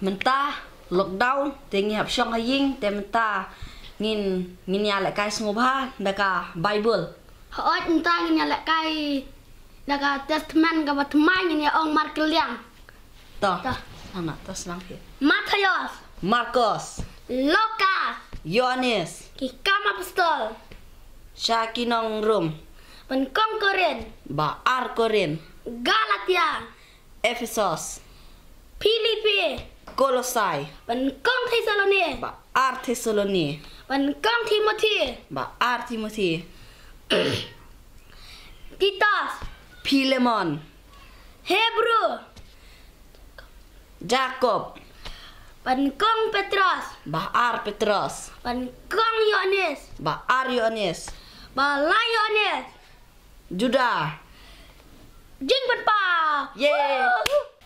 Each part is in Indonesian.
mentah lockdown tengi hap syong haying te mentah ngin ngin ya le kai sngobha daka bible. Hoot entang nya lek kai daga testament ga batmai nya ong markeliang. to To. sana tas lang he Matius, Marcos Lukas, Yohanes kikam apostol, Syakinong Rum penkong Korin, ba Ar Korin Galatia, Efesos Filipi, Kolosai. Penkong Thessaloni, ba Ar Tesaloni penkong Timothy, ba Ar Timothy Titus, Philemon. Hebrew, Jacob. Penkong Petrus, ba Ar Petros. Penkong Yohanes, ba Ar Yohanes balai Yohanes, Judah. Jing berpa. Yeay. kepajangi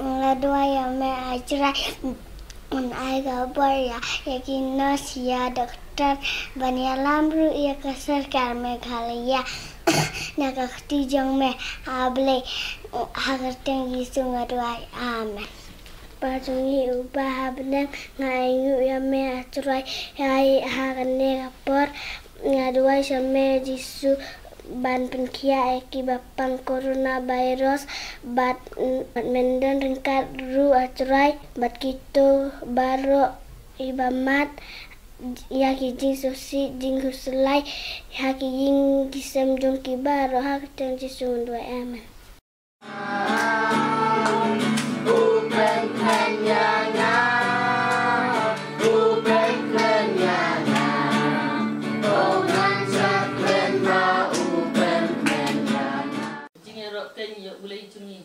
ngadua ya me ajra un ai gabar ya yakin ya dokter bania lambru ya ke sarkar meghalaya naga tijong me able hagarteng yisu ngadua amen Patungi ubahabna ngayu ya me ya hagane gapor ngadua ya me jisu ban penkia eki bapang coronavirus bat bat menden ringkat ru acurai bat kito baro ibamat ya jing susi jing husulai ya ki jing kisem jong ki baro ha keteng jisung dua amen juni.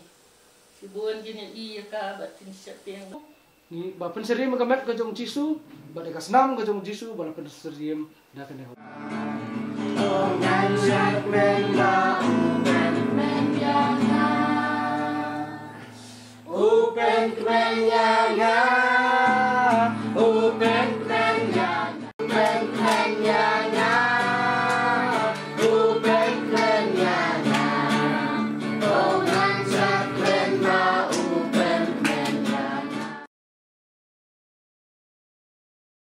Si buan jini i ka batin siapeng. ni ba pen serim kamet ka jong jisu ba de kasnam ka jong jisu ba pen serim da ho Open Kenya